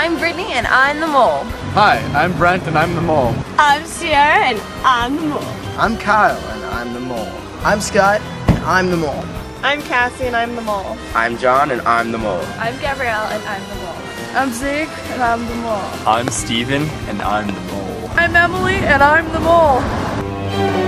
I'm Brittany and I'm the mole. Hi, I'm Brent and I'm the mole. I'm Sierra and I'm the mole. I'm Kyle and I'm the mole. I'm Scott and I'm the mole. I'm Cassie and I'm the mole. I'm John and I'm the mole. I'm Gabrielle and I'm the mole. I'm Zeke and I'm the mole. I'm Steven and I'm the mole. I'm Emily and I'm the mole.